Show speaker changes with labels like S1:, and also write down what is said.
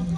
S1: 음.